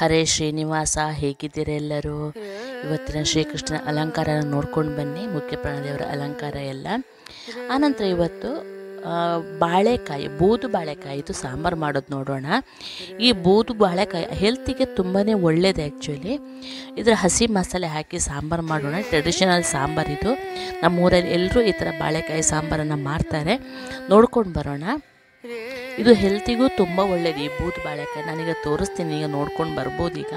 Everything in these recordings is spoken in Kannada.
ಹರೇ ಶ್ರೀನಿವಾಸ, ಹೇಗಿದ್ದೀರ ಎಲ್ಲರೂ? ಇವತ್ತಿನ ಶ್ರೀಕೃಷ್ಣನ ಅಲಂಕಾರನ ನೋಡ್ಕೊಂಡು ಬನ್ನಿ, ಮುಖ್ಯ ಪ್ರಾಣದೇವರ ಅಲಂಕಾರ ಎಲ್ಲ. ಆನಂತರ ಇವತ್ತು ಬಾಳೆಕಾಯಿ, ಬೂದು ಬಾಳೆಕಾಯಿದು ಸಾಂಬಾರು ಮಾಡೋದು ನೋಡೋಣ. ಈ ಬೂದು ಬಾಳೆಕಾಯಿ ಹೆಲ್ತಿಗೆ ತುಂಬಾ ಒಳ್ಳೆಯದು ಆ್ಯಕ್ಚುಲಿ ಇದರ ಹಸಿ ಮಸಾಲೆ ಹಾಕಿ ಸಾಂಬಾರು ಮಾಡೋಣ. ಟ್ರೆಡಿಷನಲ್ ಸಾಂಬಾರು ಇದು. ನಮ್ಮೂರಲ್ಲಿ ಎಲ್ಲರೂ ಈ ಥರ ಬಾಳೆಕಾಯಿ ಸಾಂಬಾರನ್ನು ಮಾಡ್ತಾರೆ. ನೋಡ್ಕೊಂಡು ಬರೋಣ. ಇದು ಹೆಲ್ತಿಗೂ ತುಂಬ ಒಳ್ಳೆಯದು ಈ ಬೂತ್ ಬಾಳೆಕಾಯಿ ನಾನೀಗ ತೋರಿಸ್ತೀನಿ, ಈಗ ನೋಡ್ಕೊಂಡು ಬರ್ಬೋದು ಈಗ.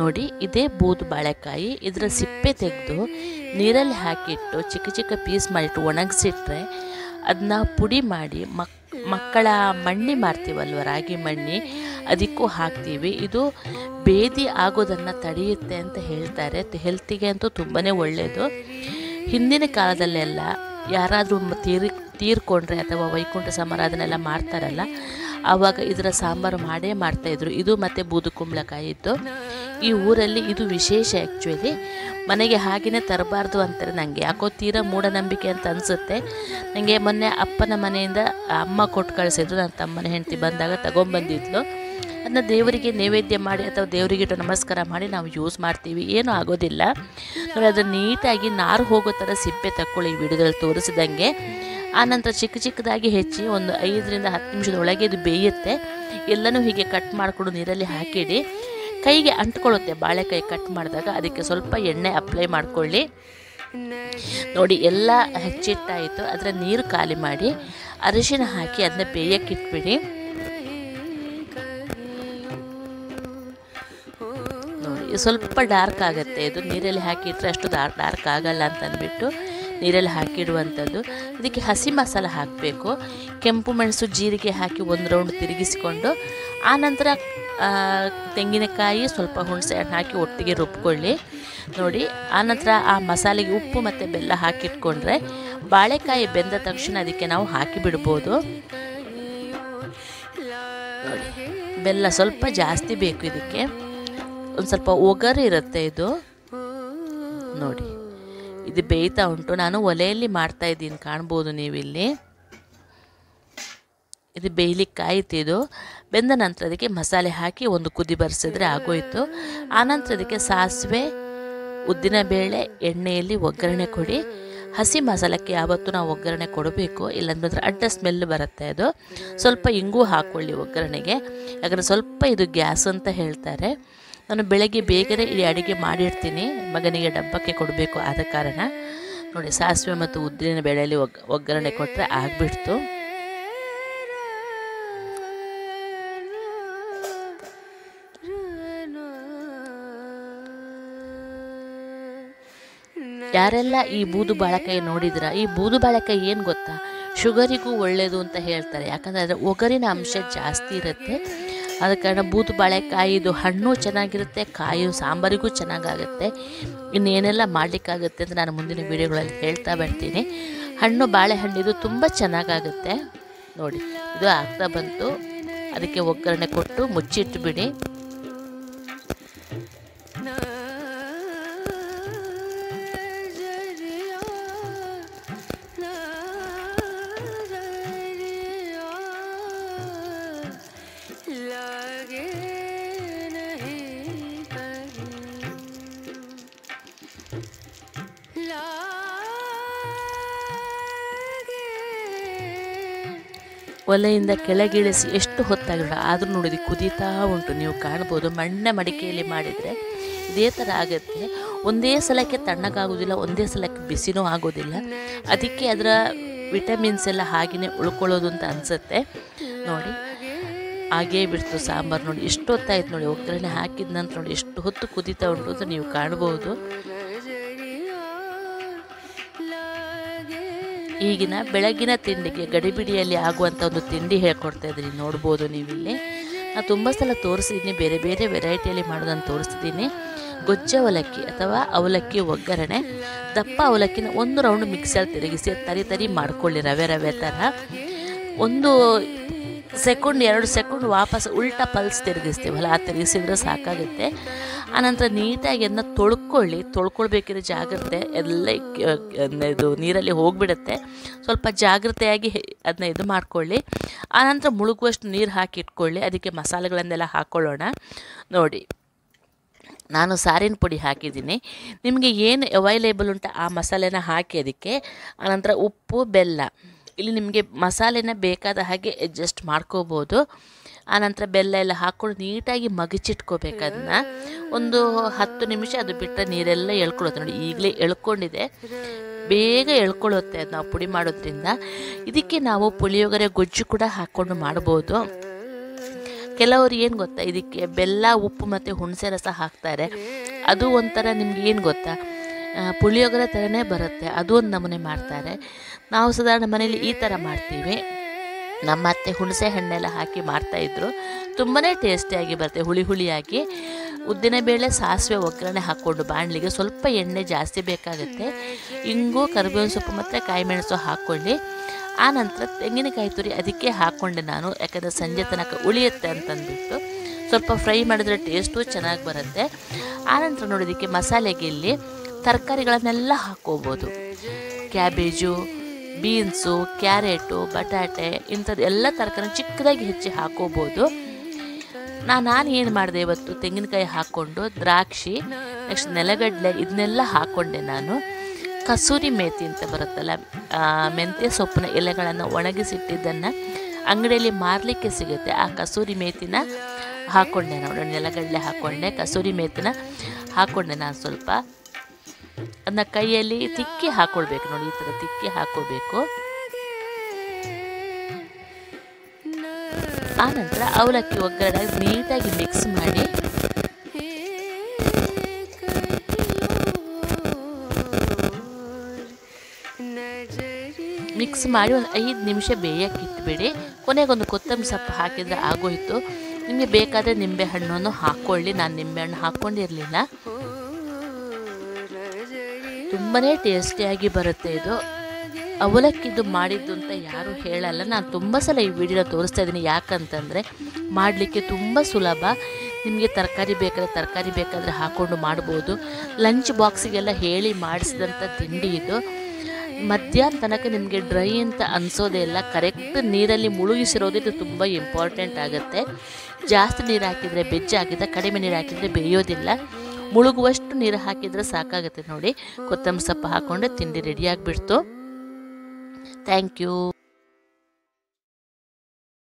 ನೋಡಿ, ಇದೇ ಬೂದು ಬಾಳೆಕಾಯಿ ಇದರ ಸಿಪ್ಪೆ ತೆಗೆದು ನೀರಲ್ಲಿ ಹಾಕಿಟ್ಟು ಚಿಕ್ಕ ಚಿಕ್ಕ ಪೀಸ್ ಮಾಡಿಟ್ಟು ಒಣಗಿಸಿಟ್ರೆ ಅದನ್ನ ಪುಡಿ ಮಾಡಿ ಮಕ್, ಮಕ್ಕಳ ಮಣ್ಣಿ ಮಾರ್ತೀವಲ್ವ, ರಾಗಿ ಮಣ್ಣಿ? ಅದಕ್ಕೂ ಹಾಕ್ತೀವಿ. ಇದು ಬೇದಿ ಆಗೋದನ್ನು ತಡೆಯುತ್ತೆ ಅಂತ ಹೇಳ್ತಾರೆ. ಹೆಲ್ತಿಗೆ ಅಂತೂ ತುಂಬಾ ಒಳ್ಳೆಯದು ಹಿಂದಿನ ಕಾಲದಲ್ಲೆಲ್ಲ ಯಾರಾದರೂ ತೀರಿ ತೀರ್ಕೊಂಡ್ರೆ ಅಥವಾ ವೈಕುಂಠ ಸಮಾರಾಧನೆಲ್ಲ ಮಾಡ್ತಾರಲ್ಲ ಆವಾಗ ಇದರ ಸಾಂಬಾರು ಮಾಡೇ ಮಾಡ್ತಾಯಿದ್ರು ಇದು ಮತ್ತು ಬೂದು ಕುಂಬಳಕಾಯಿ ಇತ್ತು ಈ ಊರಲ್ಲಿ ಇದು ವಿಶೇಷ ಆ್ಯಕ್ಚುಲಿ ಮನೆಗೆ ಹಾಗೆಯೇ ತರಬಾರ್ದು ಅಂತಾರೆ ನನಗೆ ಯಾಕೋ ತೀರಾ ಮೂಢನಂಬಿಕೆ ಅಂತ ಅನಿಸುತ್ತೆ. ನನಗೆ ಮೊನ್ನೆ ಅಪ್ಪನ ಮನೆಯಿಂದ ಅಮ್ಮ ಕೊಟ್ಟು ಕಳಿಸಿದ್ರು. ನನ್ನ ತಮ್ಮನ ಹೆಂಡತಿ ಬಂದಾಗ ತಗೊಂಬಂದಿದ್ಲು. ಅದನ್ನ ದೇವರಿಗೆ ನೈವೇದ್ಯ ಮಾಡಿ ಅಥವಾ ದೇವರಿಗೆ ಇಟ್ಟು ನಮಸ್ಕಾರ ಮಾಡಿ ನಾವು ಯೂಸ್ ಮಾಡ್ತೀವಿ. ಏನೂ ಆಗೋದಿಲ್ಲ. ಅದನ್ನು ನೀಟಾಗಿ ನಾರು ಹೋಗೋ ಥರ ಸಿಪ್ಪೆ ತಕ್ಕೊಳ್ಳಿ ವಿಡಿಯೋದಲ್ಲಿ ತೋರಿಸಿದಂಗೆ. ಆನಂತರ ಚಿಕ್ಕ ಚಿಕ್ಕದಾಗಿ ಹೆಚ್ಚಿ ಒಂದು ಐದರಿಂದ ಹತ್ತು ನಿಮಿಷದೊಳಗೆ ಇದು ಬೇಯುತ್ತೆ. ಎಲ್ಲನೂ ಹೀಗೆ ಕಟ್ ಮಾಡಿಕೊಂಡು ನೀರಲ್ಲಿ ಹಾಕಿಡಿ. ಕೈಗೆ ಅಂಟ್ಕೊಳ್ಳುತ್ತೆ ಬಾಳೆಕಾಯಿ ಕಟ್ ಮಾಡಿದಾಗ ಅದಕ್ಕೆ ಸ್ವಲ್ಪ ಎಣ್ಣೆ ಅಪ್ಲೈ ಮಾಡಿಕೊಳ್ಳಿ. ನೋಡಿ, ಎಲ್ಲ ಹೆಚ್ಚಿಟ್ಟಾಯಿತು. ಅದರ ನೀರು ಖಾಲಿ ಮಾಡಿ ಅರಿಶಿನ ಹಾಕಿ ಅದನ್ನ ಬೇಯಕ್ಕೆ ಇಟ್ಬಿಡಿ. ಸ್ವಲ್ಪ ಡಾರ್ಕ್ ಆಗುತ್ತೆ. ಇದು ನೀರಲ್ಲಿ ಹಾಕಿಟ್ರೆ ಅಷ್ಟು ಡಾರ್ಕ್ ಆಗಲ್ಲ ಅಂತ ಅಂದ್ಬಿಟ್ಟು ನೀರಲ್ಲಿ ಹಾಕಿಡುವಂಥದ್ದು ಇದಕ್ಕೆ ಹಸಿ ಮಸಾಲ ಹಾಕಬೇಕು. ಕೆಂಪು ಮೆಣಸು ಜೀರಿಗೆ ಹಾಕಿ ಒಂದು ರೌಂಡ್ ತಿರುಗಿಸಿಕೊಂಡು ಆನಂತರ ತೆಂಗಿನಕಾಯಿ ಸ್ವಲ್ಪ ಹುಣಸೆ ಹಣ್ಣು ಹಾಕಿ ಒಟ್ಟಿಗೆ ರುಬ್ಕೊಳ್ಳಿ. ನೋಡಿ ಆನಂತರ ಆ ಮಸಾಲೆಗೆ ಉಪ್ಪು ಮತ್ತು ಬೆಲ್ಲ ಹಾಕಿಟ್ಕೊಂಡ್ರೆ ಬಾಳೆಕಾಯಿ ಬೆಂದ ತಕ್ಷಣ ಅದಕ್ಕೆ ನಾವು ಹಾಕಿ ಬಿಡ್ಬೋದು ಬೆಲ್ಲ ಸ್ವಲ್ಪ ಜಾಸ್ತಿ ಬೇಕು ಇದಕ್ಕೆ. ಒಂದು ಸ್ವಲ್ಪ ಒಗರು ಇರುತ್ತೆ ಇದು. ನೋಡಿ, ಇದು ಬೇಯ್ತಾ ಉಂಟು. ನಾನು ಒಲೆಯಲ್ಲಿ ಮಾಡ್ತಾ ಇದ್ದೀನಿ, ಕಾಣ್ಬೋದು ನೀವಿಲ್ಲಿ. ಇದು ಬೇಯ್ಲಿಕ್ಕೆ ಆಯ್ತು ಇದು. ಬೆಂದ ನಂತರ ಅದಕ್ಕೆ ಮಸಾಲೆ ಹಾಕಿ ಒಂದು ಕುದಿ ಬರೆಸಿದ್ರೆ ಆಗೋಯಿತು. ಆನಂತರ ಅದಕ್ಕೆ ಸಾಸಿವೆ ಉದ್ದಿನಬೇಳೆ ಎಣ್ಣೆಯಲ್ಲಿ ಒಗ್ಗರಣೆ ಕೊಡಿ. ಹಸಿ ಮಸಾಲಕ್ಕೆ ಯಾವತ್ತೂ ನಾವು ಒಗ್ಗರಣೆ ಕೊಡಬೇಕು. ಇಲ್ಲಾಂದ್ರೆ ಅಡ್ಡ ಸ್ಮೆಲ್ ಬರುತ್ತೆ ಅದು. ಸ್ವಲ್ಪ ಇಂಗು ಹಾಕ್ಕೊಳ್ಳಿ ಒಗ್ಗರಣೆಗೆ. ಯಾಕಂದರೆ ಸ್ವಲ್ಪ ಇದು ಗ್ಯಾಸ್ ಅಂತ ಹೇಳ್ತಾರೆ. ನಾನು ಬೆಳಗ್ಗೆ ಬೇಗನೆ ಇಲ್ಲಿ ಅಡುಗೆ ಮಾಡಿರ್ತೀನಿ. ಮಗನಿಗೆ ಡಬ್ಬಕ್ಕೆ ಕೊಡಬೇಕು ಆದ ಕಾರಣ. ನೋಡಿ, ಸಾಸಿವೆ ಮತ್ತು ಉದ್ದಿನ ಬೆಳೆಯಲ್ಲಿ ಒಗ್, ಒಗ್ಗರಣೆ ಕೊಟ್ಟರೆ ಆಗಿಬಿಡ್ತು. ಯಾರೆಲ್ಲ ಈ ಬೂದು ಬಾಳೆಕಾಯಿ ನೋಡಿದ್ರ? ಈ ಬೂದು ಬಾಳೆಕಾಯಿ ಏನು ಗೊತ್ತಾ? ಶುಗರಿಗೂ ಒಳ್ಳೆಯದು ಅಂತ ಹೇಳ್ತಾರೆ. ಯಾಕಂದರೆ ಅದರ ಒಗರಿನ ಅಂಶ ಜಾಸ್ತಿ ಇರುತ್ತೆ. ಆದ ಕಾರಣ ಬೂದು ಬಾಳೆಕಾಯಿದು ಹಣ್ಣು ಚೆನ್ನಾಗಿರುತ್ತೆ ಕಾಯಿ ಸಾಂಬಾರಿಗೂ ಚೆನ್ನಾಗಾಗುತ್ತೆ. ಇನ್ನೇನೆಲ್ಲ ಮಾಡಲಿಕ್ಕಾಗುತ್ತೆ ಅಂತ ನಾನು ಮುಂದಿನ ವೀಡಿಯೋಗಳಲ್ಲಿ ಹೇಳ್ತಾ ಬರ್ತೀನಿ. ಹಣ್ಣು ಬಾಳೆಹಣ್ಣಿದು ತುಂಬ ಚೆನ್ನಾಗಾಗುತ್ತೆ. ನೋಡಿ, ಇದು ಆಗ್ತಾ ಬಂತು. ಅದಕ್ಕೆ ಒಗ್ಗರಣೆ ಕೊಟ್ಟು ಮುಚ್ಚಿಟ್ಟು ಒಲೆಯಿಂದ ಕೆಳಗಿಳಿಸಿ ಎಷ್ಟು ಹೊತ್ತಾಗಿಲ್ಲ, ಆದರೂ ನೋಡಿದ್ರೆ ಕುದೀತಾ ಉಂಟು. ನೀವು ಕಾಣ್ಬೋದು ಮಣ್ಣ ಮಡಿಕೆಯಲ್ಲಿ ಮಾಡಿದರೆ ಇದೇ ಥರ ಆಗುತ್ತೆ. ಒಂದೇ ಸಲಕ್ಕೆ ತಣ್ಣಗಾಗೋದಿಲ್ಲ ಒಂದೇ ಸಲಕ್ಕೆ ಬಿಸಿನೂ ಆಗೋದಿಲ್ಲ ಅದಕ್ಕೆ ಅದರ ವಿಟಮಿನ್ಸ್ ಎಲ್ಲ ಹಾಗೆಯೇ ಉಳ್ಕೊಳ್ಳೋದು ಅಂತ ಅನಿಸುತ್ತೆ. ನೋಡಿ, ಹಾಗೇ ಬಿಡ್ತು ಸಾಂಬಾರು ನೋಡಿ. ಎಷ್ಟು ಹೊತ್ತಾಯ್ತು ನೋಡಿ ಒಗ್ಗರಣೆ ಹಾಕಿದ ನಂತರ ನೋಡಿ, ಎಷ್ಟು ಹೊತ್ತು ಕುದೀತಾ ಉಂಟು ಅಂತ ನೀವು ಕಾಣ್ಬೋದು ಈಗಿನ ಬೆಳಗಿನ ತಿಂಡಿಗೆ ಗಡಿಬಿಡಿಯಲ್ಲಿ ಆಗುವಂಥ ಒಂದು ತಿಂಡಿ ಹೇಳ್ಕೊಡ್ತಾ ಇದ್ದೀನಿ ನೋಡ್ಬೋದು ನೀವಿಲ್ಲಿ. ನಾನು ತುಂಬ ಸಲ ತೋರಿಸಿದ್ದೀನಿ ಬೇರೆ ಬೇರೆ ವೆರೈಟಿಯಲ್ಲಿ ಮಾಡೋದನ್ನು ತೋರಿಸ್ತಿದ್ದೀನಿ ಗೊಜ್ಜ ಅವಲಕ್ಕಿ ಅಥವಾ ಅವಲಕ್ಕಿ ಒಗ್ಗರಣೆ. ದಪ್ಪ ಅವಲಕ್ಕಿನ ಒಂದು ರೌಂಡ್ ಮಿಕ್ಸಲ್ಲಿ ತಿರುಗಿಸಿ ತರಿ ತರಿ ಮಾಡ್ಕೊಳ್ಳಿ, ರವೆ ರವೆ ಥರ ಒಂದು ಸೆಕೆಂಡ್, ಎರಡು ಸೆಕೆಂಡ್ ವಾಪಸ್ ಉಲ್ಟಾ ಪಲ್ಸ್ ತಿರುಗಿಸ್ತೀವಲ್ಲ, ಆ ತಿರುಗಿಸಿದ್ರೆ ಸಾಕಾಗುತ್ತೆ. ಆನಂತರ ನೀಟಾಗಿ ಅದನ್ನ ತೊಳ್ಕೊಳ್ಳಿ ತೊಳ್ಕೊಳ್ಬೇಕಿದ್ರೆ ಜಾಗ್ರತೆ ಎಲ್ಲ ಇದು ನೀರಲ್ಲಿ ಹೋಗಿಬಿಡುತ್ತೆ. ಸ್ವಲ್ಪ ಜಾಗ್ರತೆಯಾಗಿ ಅದನ್ನ ಇದು ಮಾಡ್ಕೊಳ್ಳಿ. ಆನಂತರ ಮುಳುಗುವಷ್ಟು ನೀರು ಹಾಕಿ ಇಟ್ಕೊಳ್ಳಿ ಅದಕ್ಕೆ ಮಸಾಲೆಗಳನ್ನೆಲ್ಲ ಹಾಕ್ಕೊಳ್ಳೋಣ ನೋಡಿ, ನಾನು ಸಾರಿನ ಪುಡಿ ಹಾಕಿದ್ದೀನಿ. ನಿಮಗೆ ಏನು ಅವೈಲೇಬಲ್ ಉಂಟು ಆ ಮಸಾಲೆನ ಹಾಕಿ ಅದಕ್ಕೆ, ಆನಂತರ ಉಪ್ಪು, ಬೆಲ್ಲ. ಇಲ್ಲಿ ನಿಮಗೆ ಮಸಾಲೆನ ಬೇಕಾದ ಹಾಗೆ ಅಡ್ಜಸ್ಟ್ ಮಾಡ್ಕೋಬೋದು. ಆನಂತರ ಬೆಲ್ಲ ಎಲ್ಲ ಹಾಕ್ಕೊಂಡು ನೀಟಾಗಿ ಮಗಚಿಟ್ಕೋಬೇಕು ಅದನ್ನ ಒಂದು ಹತ್ತು ನಿಮಿಷ ಅದು ಬಿಟ್ಟರೆ ನೀರೆಲ್ಲ ಎಳ್ಕೊಳ್ಳುತ್ತೆ ನೋಡಿ, ಈಗಲೇ ಎಳ್ಕೊಂಡಿದೆ. ಬೇಗ ಎಳ್ಕೊಳ್ಳುತ್ತೆ ಅದು ನಾವು ಪುಡಿ ಮಾಡೋದ್ರಿಂದ. ಇದಕ್ಕೆ ನಾವು ಪುಳಿಯೋಗರೆ ಗೊಜ್ಜು ಕೂಡ ಹಾಕ್ಕೊಂಡು ಮಾಡ್ಬೋದು. ಕೆಲವರು ಏನು ಗೊತ್ತಾ, ಇದಕ್ಕೆ ಬೆಲ್ಲ, ಉಪ್ಪು ಮತ್ತು ಹುಣಸೆ ರಸ ಹಾಕ್ತಾರೆ. ಅದು ಒಂಥರ ನಿಮ್ಗೆ ಏನು ಗೊತ್ತಾ ಪುಳಿಯೋಗರೆ ಥರನೇ ಬರುತ್ತೆ. ಅದು ಒಂದು ನಮೂನೆ ಮಾಡ್ತಾರೆ. ನಾವು ಸಾಧಾರಣ ಮನೇಲಿ ಈ ಥರ ಮಾಡ್ತೀವಿ. ನಮ್ಮ ಅತ್ತೆ ಹುಣಸೆ ಹಣ್ಣೆಲ್ಲ ಹಾಕಿ ಮಾಡ್ತಾಯಿದ್ರು ತುಂಬಾ ಟೇಸ್ಟಿಯಾಗಿ ಬರುತ್ತೆ, ಹುಳಿ ಹುಳಿಯಾಗಿ. ಉದ್ದಿನಬೇಳೆ ಸಾಸಿವೆ ಒಗ್ಗರಣೆ ಹಾಕ್ಕೊಂಡು ಬಾಣಲಿಗೆ ಸ್ವಲ್ಪ ಎಣ್ಣೆ ಜಾಸ್ತಿ ಬೇಕಾಗುತ್ತೆ. ಇಂಗು, ಕರ್ಬೇವಿನ ಸೊಪ್ಪು ಮತ್ತು ಕಾಯಿ ಮೆಣಸು ಹಾಕ್ಕೊಳ್ಳಿ. ಆ ನಂತರ ತೆಂಗಿನಕಾಯಿ ತುರಿ ಅದಕ್ಕೆ ಹಾಕ್ಕೊಂಡೆ ನಾನು. ಯಾಕಂದರೆ ಸಂಜೆ ತನಕ ಉಳಿಯುತ್ತೆ ಅಂತಂದ್ಬಿಟ್ಟು. ಸ್ವಲ್ಪ ಫ್ರೈ ಮಾಡಿದ್ರೆ ಟೇಸ್ಟು ಚೆನ್ನಾಗಿ ಬರುತ್ತೆ. ಆನಂತರ ನೋಡೋದಕ್ಕೆ ಮಸಾಲೆಗೆ ಇಲ್ಲಿ ತರಕಾರಿಗಳನ್ನೆಲ್ಲ ಹಾಕ್ಕೋಬೋದು. ಕ್ಯಾಬೇಜು, ಬೀನ್ಸು, ಕ್ಯಾರೆಟು, ಬಟಾಟೆ ಇಂಥದ್ದು ಎಲ್ಲ ತರಕಾರಿ ಚಿಕ್ಕದಾಗಿ ಹೆಚ್ಚಿ ಹಾಕೋಬೋದು ನಾ ನಾನು ಏನು ಮಾಡಿದೆ ಇವತ್ತು? ತೆಂಗಿನಕಾಯಿ ಹಾಕ್ಕೊಂಡು, ದ್ರಾಕ್ಷಿ, ನೆಕ್ಸ್ಟ್ ನೆಲಗಡಲೆ ಇದನ್ನೆಲ್ಲ ಹಾಕ್ಕೊಂಡೆ ನಾನು. ಕಸೂರಿ ಮೇತಿ ಅಂತ ಬರುತ್ತಲ್ಲ ಮೆಂತ್ಯ ಸೊಪ್ಪಿನ ಎಲೆಗಳನ್ನು ಒಣಗಿಸಿಟ್ಟಿದ್ದನ್ನು ಅಂಗಡಿಯಲ್ಲಿ ಮಾರಲಿಕ್ಕೆ ಸಿಗುತ್ತೆ. ಆ ಕಸೂರಿ ಮೇತಿನ ಹಾಕ್ಕೊಂಡೆ ನಾನು. ನೆಲಗಡಲೆ ಹಾಕ್ಕೊಂಡೆ, ಕಸೂರಿ ಮೇತಿನ ಹಾಕ್ಕೊಂಡೆ ನಾನು ಸ್ವಲ್ಪ. ಅದನ್ನ ಕೈಯಲ್ಲಿ ತಿಕ್ಕಿ ಹಾಕೊಳ್ಬೇಕು ನೋಡಿ, ಈ ಥರ ತಿಕ್ಕಿ ಹಾಕೋಬೇಕು ಆನಂತರ ಅವಲಕ್ಕಿ ಒಗ್ಗರಣೆ ನೀಟಾಗಿ ಮಿಕ್ಸ್ ಮಾಡಿ. ಮಿಕ್ಸ್ ಮಾಡಿ ಒಂದು ಐದು ನಿಮಿಷ ಬೇಯಕ್ಕೆ ಇಟ್ಬಿಡಿ. ಕೊನೆಗೊಂದು ಕೊತ್ತಂಬರಿ ಸೊಪ್ಪು ಹಾಕಿದರೆ ಆಗೋಯ್ತು. ನಿಮಗೆ ಬೇಕಾದರೆ ನಿಂಬೆ ಹಣ್ಣನ್ನು ಹಾಕ್ಕೊಳ್ಳಿ ನಾನು ನಿಂಬೆ ಹಣ್ಣು ಹಾಕ್ಕೊಂಡಿರಲಿಲ್ಲ ತುಂಬಾ ಟೇಸ್ಟಿಯಾಗಿ ಬರುತ್ತೆ ಇದು. ಅವಲಕ್ಕಿದು ಮಾಡಿದ್ದು ಅಂತ ಯಾರೂ ಹೇಳಲ್ಲ. ನಾನು ತುಂಬ ಸಲ ಈ ವಿಡಿಯೋ ತೋರಿಸ್ತಾ ಇದ್ದೀನಿ. ಯಾಕಂತಂದರೆ ಮಾಡಲಿಕ್ಕೆ ತುಂಬ ಸುಲಭ. ನಿಮಗೆ ತರಕಾರಿ ಬೇಕಾದರೆ ತರಕಾರಿ ಬೇಕಾದರೆ ಹಾಕ್ಕೊಂಡು ಮಾಡ್ಬೋದು. ಲಂಚ್ ಬಾಕ್ಸಿಗೆಲ್ಲ ಹೇಳಿ ಮಾಡಿಸಿದಂಥ ತಿಂಡಿ ಇದು. ಮಧ್ಯಾಹ್ನ ತನಕ ನಿಮಗೆ ಡ್ರೈ ಅಂತ ಅನಿಸೋದೇ ಇಲ್ಲ. ಕರೆಕ್ಟ್ ನೀರಲ್ಲಿ ಮುಳುಗಿಸಿರೋದು ಇದು ತುಂಬ ಇಂಪಾರ್ಟೆಂಟ್ ಆಗುತ್ತೆ. ಜಾಸ್ತಿ ನೀರು ಹಾಕಿದರೆ ಬೆಜ್ಜಾಗಿದೆ ಕಡಿಮೆ ನೀರು ಹಾಕಿದರೆ ಬೇಯೋದಿಲ್ಲ. ಮುಳುಗುವಷ್ಟು ನೀರು ಹಾಕಿದರೆ ಸಾಕಾಗುತ್ತೆ ನೋಡಿ. ಕೊತ್ತಂಬರಿ ಸೊಪ್ಪು ಹಾಕ್ಕೊಂಡು ತಿಂಡಿ ರೆಡಿ ಆಗಿಬಿಡ್ತು. Thank you